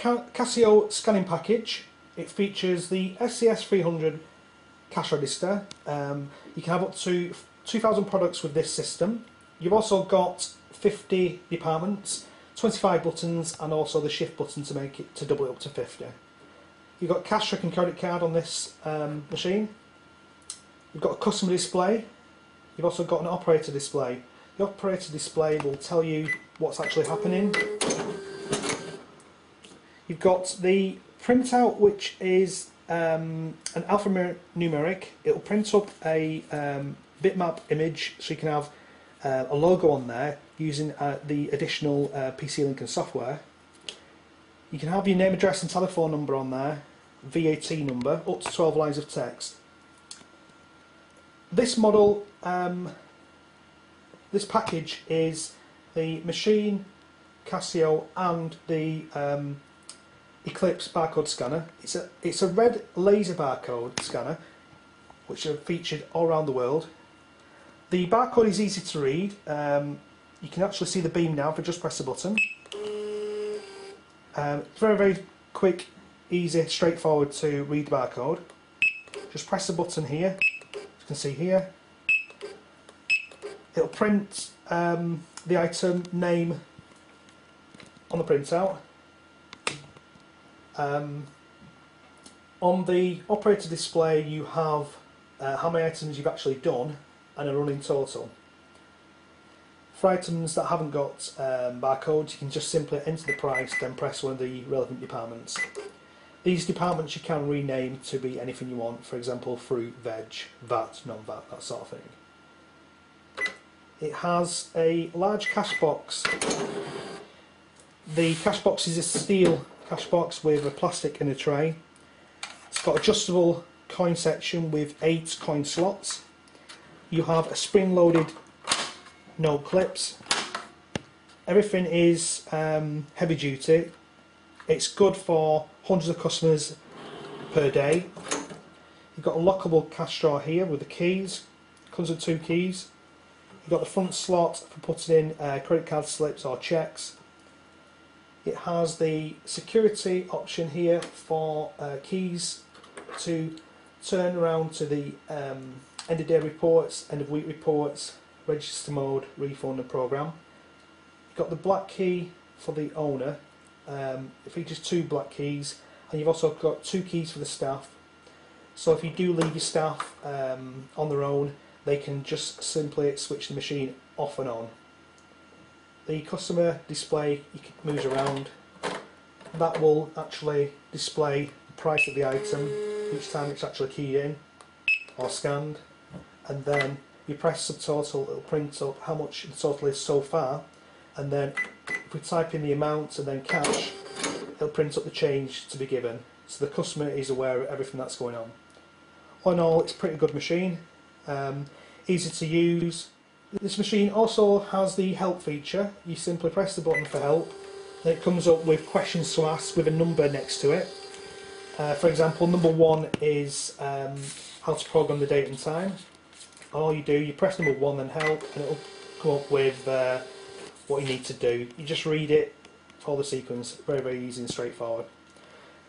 Ca- Casio scanning package. It features the SCS 300 cash register. Um, you can have up to 2,000 products with this system. You've also got 50 departments, 25 buttons, and also the shift button to make it to double it up to 50. You've got cash and credit card on this um, machine. You've got a customer display. You've also got an operator display. The operator display will tell you what's actually happening. You've got the printout, which is um, an alphanumeric. It will print up a um, bitmap image, so you can have uh, a logo on there using uh, the additional uh, PC Lincoln software. You can have your name, address, and telephone number on there, VAT number, up to 12 lines of text. This model, um, this package is the machine, Casio, and the um, Eclipse barcode scanner. It's a it's a red laser barcode scanner, which are featured all around the world. The barcode is easy to read. Um, you can actually see the beam now if I just press the button. Um, it's very very quick, easy, straightforward to read the barcode. Just press the button here. As you can see here. It'll print um, the item name on the printout. Um, on the operator display, you have uh, how many items you've actually done and a running total. For items that haven't got um, barcodes, you can just simply enter the price, then press one of the relevant departments. These departments you can rename to be anything you want, for example, fruit, veg, VAT, non-VAT, that sort of thing. It has a large cash box. The cash box is a steel cash box with a plastic a tray. It's got adjustable coin section with eight coin slots. You have a spring-loaded no clips. Everything is um, heavy duty. It's good for hundreds of customers per day. You've got a lockable cash drawer here with the keys. Comes with two keys. You've got the front slot for putting in uh, credit card slips or checks. It has the security option here for uh, keys to turn around to the um, end of day reports, end of week reports, register mode, refund and program. You've got the black key for the owner. Um, it features two black keys, and you've also got two keys for the staff. So if you do leave your staff um, on their own, they can just simply switch the machine off and on. The customer display moves around. That will actually display the price of the item each time it's actually keyed in or scanned, and then you press subtotal, it'll print up how much the total is so far, and then if we type in the amount and then cash, it'll print up the change to be given, so the customer is aware of everything that's going on. All in all, it's a pretty good machine, um, easy to use. This machine also has the help feature. You simply press the button for help, and it comes up with questions to ask with a number next to it. Uh, for example, number one is um, how to program the date and time. All you do, you press number one, and help, and it'll come up with uh, what you need to do. You just read it, follow the sequence. Very, very easy and straightforward.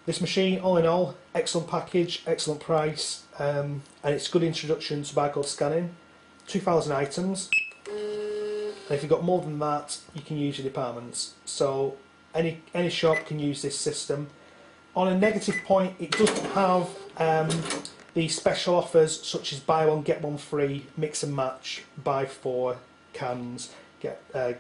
This machine, all in all, excellent package, excellent price, um, and it's good introduction to barcode scanning. 2,000 items. And if you've got more than that, you can use your departments. So any any shop can use this system. On a negative point, it doesn't have um, the special offers such as buy one get one free, mix and match, buy four cans, get uh,